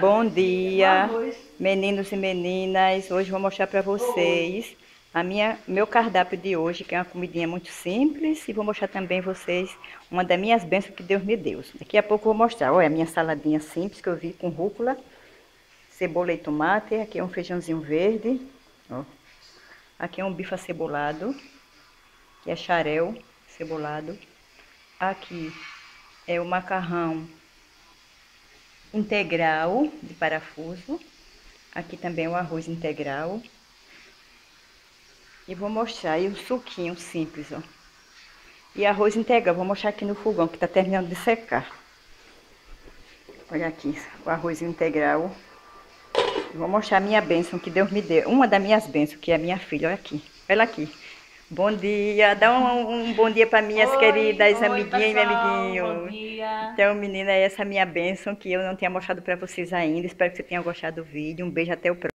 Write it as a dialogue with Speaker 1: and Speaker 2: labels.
Speaker 1: Bom dia, meninos e meninas. Hoje vou mostrar para vocês a minha, meu cardápio de hoje, que é uma comidinha muito simples. E vou mostrar também vocês uma das minhas bênçãos que Deus me deu. Daqui a pouco eu vou mostrar. Olha a minha saladinha simples que eu vi com rúcula, cebola e tomate. Aqui é um feijãozinho verde. Ó. Aqui é um bife acebolado, que é xarel cebolado. Aqui é o macarrão integral de parafuso. Aqui também o arroz integral. E vou mostrar aí o suquinho simples, ó. E arroz integral, vou mostrar aqui no fogão, que tá terminando de secar. Olha aqui, o arroz integral. Vou mostrar a minha bênção que Deus me deu. Uma das minhas bênçãos, que é a minha filha, olha aqui. Olha aqui. Bom dia, dá um, um bom dia para minhas oi, queridas oi, amiguinhas pessoal, e amiguinhos. Bom dia. Então, menina, essa é a minha bênção que eu não tinha mostrado para vocês ainda. Espero que você tenha gostado do vídeo. Um beijo até o próximo.